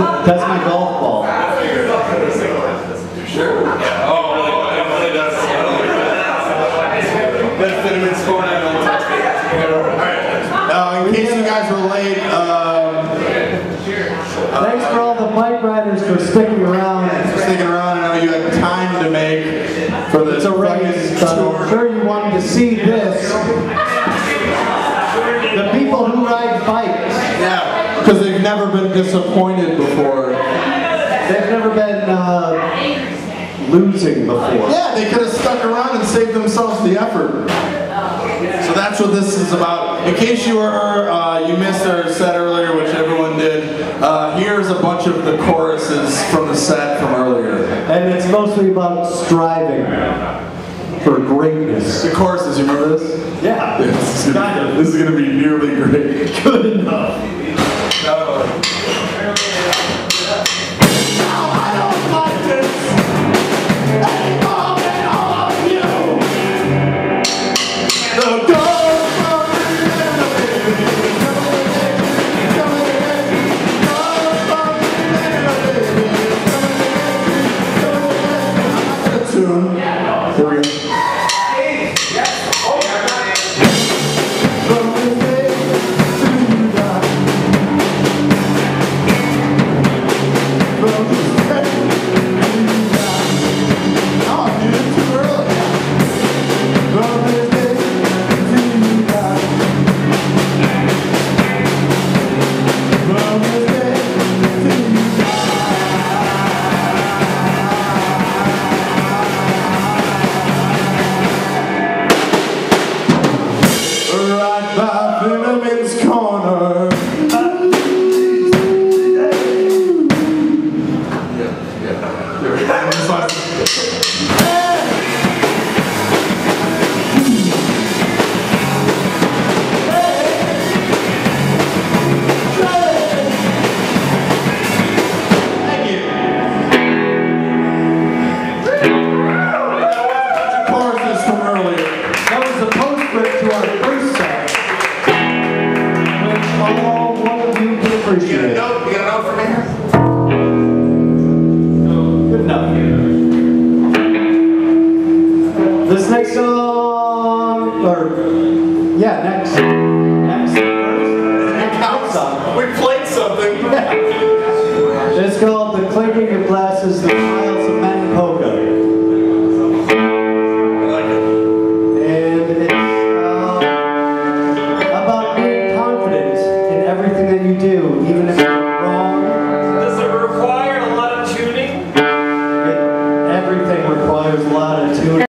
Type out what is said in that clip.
That's my golf ball. Sure. Yeah. Oh, really? It really does. That fit him in score now. Uh, in case you guys were late, um, Thanks for all the bike riders for sticking around. for sticking around. I know you had time to make for the It's a race, but I'm sure you wanted to see this. Because they've never been disappointed before. they've never been uh, losing before. Yeah, they could have stuck around and saved themselves the effort. So that's what this is about. In case you were uh, you missed our set earlier, which everyone did, uh, here's a bunch of the choruses from the set from earlier. And it's mostly about striving for greatness. The choruses, you remember this? Yeah, This is gonna, this is gonna be nearly great. Corner. Thank or yeah, next, next. We played something. It's called "The Clinking of Glasses."